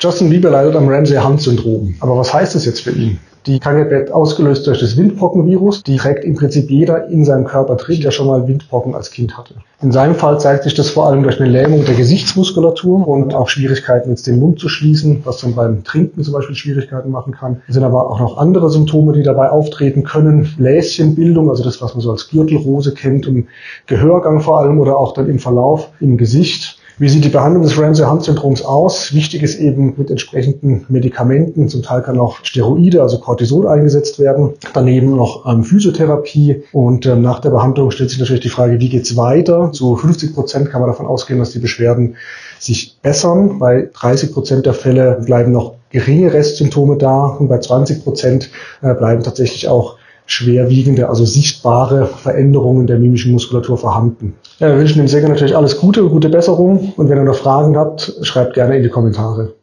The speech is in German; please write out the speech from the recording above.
Justin Bieber leidet am Ramsay-Hunt-Syndrom. Aber was heißt das jetzt für ihn? Die Krankheit wird ausgelöst durch das Windpockenvirus. Die trägt im Prinzip jeder in seinem Körper drin, der schon mal Windpocken als Kind hatte. In seinem Fall zeigt sich das vor allem durch eine Lähmung der Gesichtsmuskulatur und auch Schwierigkeiten, jetzt den Mund zu schließen, was dann beim Trinken zum Beispiel Schwierigkeiten machen kann. Es sind aber auch noch andere Symptome, die dabei auftreten können. Bläschenbildung, also das, was man so als Gürtelrose kennt, im Gehörgang vor allem oder auch dann im Verlauf im Gesicht. Wie sieht die Behandlung des Ramsay-Hunt-Syndroms aus? Wichtig ist eben mit entsprechenden Medikamenten, zum Teil kann auch Steroide, also Cortison eingesetzt werden. Daneben noch ähm, Physiotherapie und ähm, nach der Behandlung stellt sich natürlich die Frage, wie geht's weiter? Zu 50 Prozent kann man davon ausgehen, dass die Beschwerden sich bessern. Bei 30 Prozent der Fälle bleiben noch geringe Restsymptome da und bei 20 Prozent äh, bleiben tatsächlich auch schwerwiegende, also sichtbare Veränderungen der mimischen Muskulatur vorhanden. Ja, wir wünschen dem Sänger natürlich alles Gute und gute Besserung. Und wenn ihr noch Fragen habt, schreibt gerne in die Kommentare.